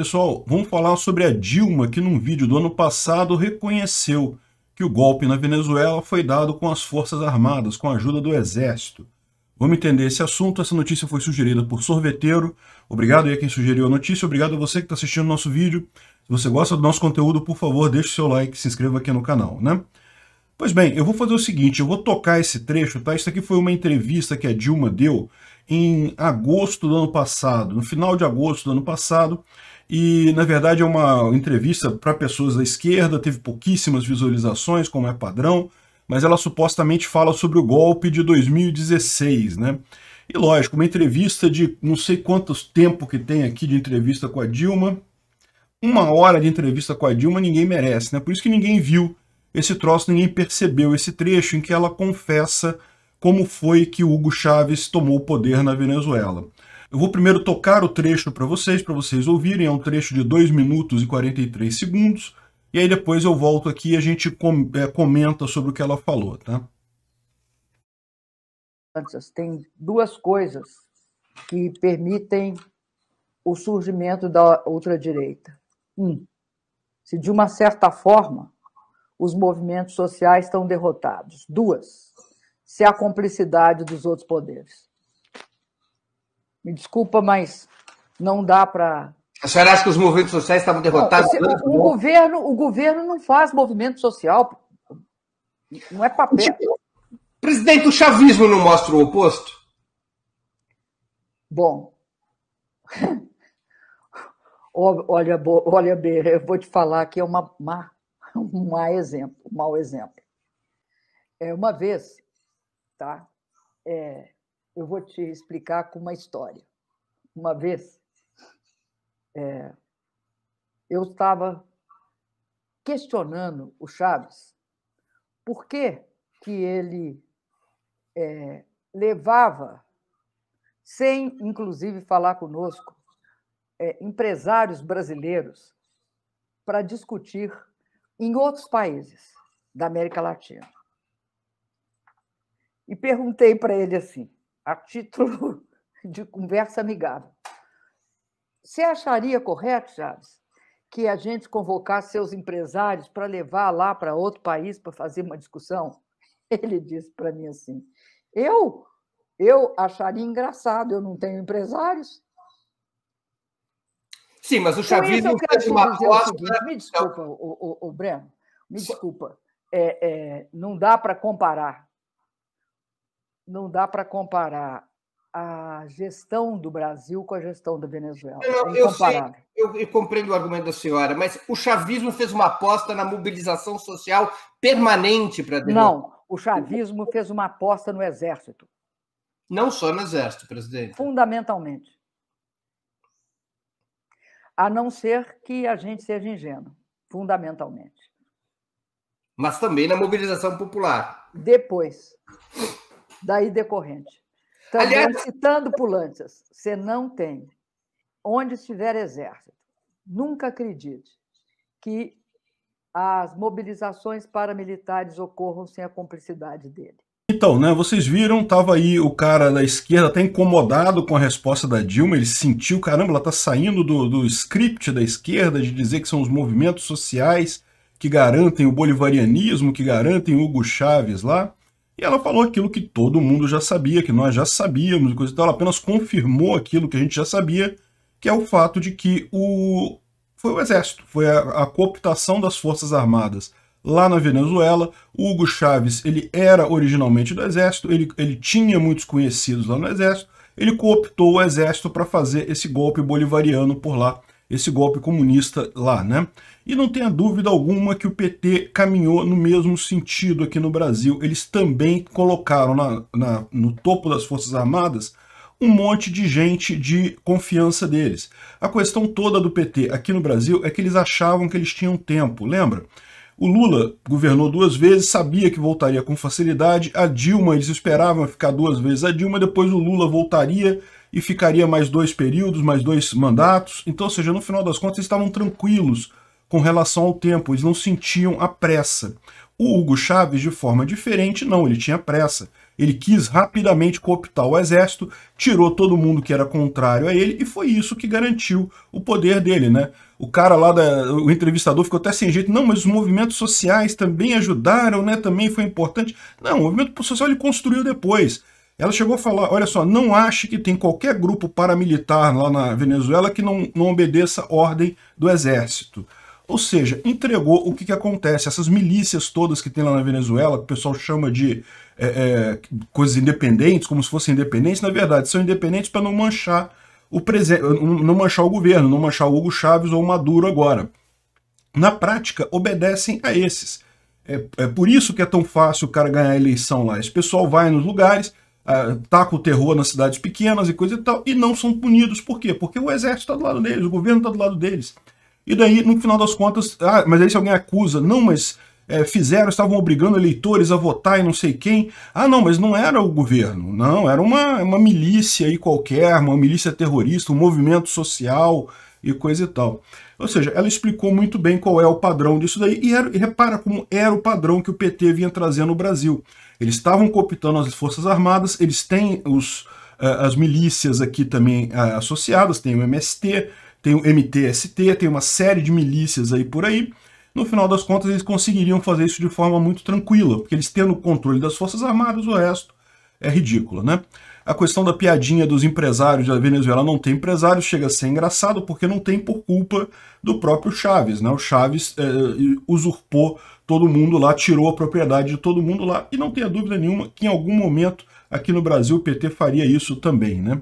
Pessoal, vamos falar sobre a Dilma, que num vídeo do ano passado reconheceu que o golpe na Venezuela foi dado com as Forças Armadas, com a ajuda do Exército. Vamos entender esse assunto. Essa notícia foi sugerida por Sorveteiro. Obrigado aí a quem sugeriu a notícia. Obrigado a você que está assistindo o nosso vídeo. Se você gosta do nosso conteúdo, por favor, deixe seu like, se inscreva aqui no canal, né? Pois bem, eu vou fazer o seguinte, eu vou tocar esse trecho, tá? Isso aqui foi uma entrevista que a Dilma deu em agosto do ano passado, no final de agosto do ano passado, e na verdade é uma entrevista para pessoas da esquerda, teve pouquíssimas visualizações, como é padrão, mas ela supostamente fala sobre o golpe de 2016, né? E lógico, uma entrevista de não sei quantos tempo que tem aqui de entrevista com a Dilma, uma hora de entrevista com a Dilma ninguém merece, né? Por isso que ninguém viu esse troço, ninguém percebeu esse trecho em que ela confessa como foi que Hugo Chávez tomou o poder na Venezuela. Eu vou primeiro tocar o trecho para vocês, para vocês ouvirem, é um trecho de 2 minutos e 43 segundos, e aí depois eu volto aqui e a gente com, é, comenta sobre o que ela falou, tá? Tem duas coisas que permitem o surgimento da ultradireita. Um, se de uma certa forma os movimentos sociais estão derrotados. Duas, se há cumplicidade dos outros poderes. Me desculpa, mas não dá para. A senhora acha que os movimentos sociais estavam derrotados? Não, o, o, governo, o governo não faz movimento social. Não é papel. Presidente, o chavismo não mostra o oposto? Bom, olha, olha, B, eu vou te falar que é uma má, um mau exemplo, um mau exemplo. É, uma vez, tá? É, eu vou te explicar com uma história. Uma vez, é, eu estava questionando o Chaves por que, que ele é, levava, sem inclusive falar conosco, é, empresários brasileiros para discutir em outros países da América Latina. E perguntei para ele assim: a título de conversa amigável. Você acharia correto, Chaves, que a gente convocasse seus empresários para levar lá para outro país para fazer uma discussão? Ele disse para mim assim: eu, eu acharia engraçado, eu não tenho empresários. Sim, mas o chavismo fez uma aposta... me desculpa, o, o, o Breno, me desculpa. É, é, não dá para comparar não dá para comparar a gestão do Brasil com a gestão da Venezuela. É eu, sei, eu, eu, compreendo o argumento da senhora, mas o chavismo fez uma aposta na mobilização social permanente para Não, o chavismo fez uma aposta no exército. Não só no exército, presidente. Fundamentalmente. A não ser que a gente seja ingênuo, fundamentalmente. Mas também na mobilização popular. Depois daí decorrente. Também Aliás... citando Pulanças, você não tem, onde estiver exército, nunca acredite que as mobilizações paramilitares ocorram sem a cumplicidade dele. Então, né, vocês viram, tava aí o cara da esquerda até incomodado com a resposta da Dilma, ele sentiu, caramba, ela tá saindo do, do script da esquerda de dizer que são os movimentos sociais que garantem o bolivarianismo, que garantem Hugo Chávez lá. E ela falou aquilo que todo mundo já sabia, que nós já sabíamos, coisa e tal. Ela apenas confirmou aquilo que a gente já sabia, que é o fato de que o foi o exército, foi a, a cooptação das forças armadas lá na Venezuela. O Hugo Chávez ele era originalmente do exército, ele, ele tinha muitos conhecidos lá no exército, ele cooptou o exército para fazer esse golpe bolivariano por lá, esse golpe comunista lá, né? E não tenha dúvida alguma que o PT caminhou no mesmo sentido aqui no Brasil. Eles também colocaram na, na, no topo das Forças Armadas um monte de gente de confiança deles. A questão toda do PT aqui no Brasil é que eles achavam que eles tinham tempo, lembra? O Lula governou duas vezes, sabia que voltaria com facilidade. A Dilma, eles esperavam ficar duas vezes a Dilma, depois o Lula voltaria e ficaria mais dois períodos, mais dois mandatos. Então, ou seja, no final das contas, eles estavam tranquilos com relação ao tempo, eles não sentiam a pressa. O Hugo Chaves, de forma diferente, não, ele tinha pressa. Ele quis rapidamente cooptar o exército, tirou todo mundo que era contrário a ele, e foi isso que garantiu o poder dele, né? O cara lá, da, o entrevistador ficou até sem jeito, não, mas os movimentos sociais também ajudaram, né? Também foi importante. Não, o movimento social ele construiu depois. Ela chegou a falar, olha só, não ache que tem qualquer grupo paramilitar lá na Venezuela que não, não obedeça ordem do exército. Ou seja, entregou o que, que acontece. Essas milícias todas que tem lá na Venezuela, que o pessoal chama de é, é, coisas independentes, como se fossem independentes, na verdade, são independentes para não manchar o presente, não manchar o governo, não manchar o Hugo Chávez ou o Maduro agora. Na prática, obedecem a esses. É, é por isso que é tão fácil o cara ganhar a eleição lá. Esse pessoal vai nos lugares, uh, o terror nas cidades pequenas e coisa e tal, e não são punidos. Por quê? Porque o exército está do lado deles, o governo está do lado deles. E daí, no final das contas, ah, mas aí se alguém acusa, não, mas é, fizeram, estavam obrigando eleitores a votar e não sei quem. Ah, não, mas não era o governo, não, era uma, uma milícia aí qualquer, uma milícia terrorista, um movimento social e coisa e tal. Ou seja, ela explicou muito bem qual é o padrão disso daí, e, era, e repara como era o padrão que o PT vinha trazendo no Brasil. Eles estavam cooptando as Forças Armadas, eles têm os, uh, as milícias aqui também uh, associadas, tem o MST, tem o MTST, tem uma série de milícias aí por aí. No final das contas, eles conseguiriam fazer isso de forma muito tranquila, porque eles tendo o controle das Forças Armadas, o resto é ridículo, né? A questão da piadinha dos empresários da Venezuela não tem empresários chega a ser engraçado porque não tem por culpa do próprio Chaves, né? O Chaves é, usurpou todo mundo lá, tirou a propriedade de todo mundo lá, e não tenha dúvida nenhuma que em algum momento aqui no Brasil o PT faria isso também, né?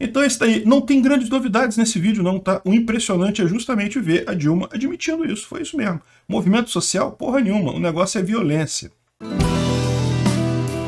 Então esse daí, não tem grandes novidades nesse vídeo não, tá? O impressionante é justamente ver a Dilma admitindo isso, foi isso mesmo. Movimento social, porra nenhuma, o negócio é violência.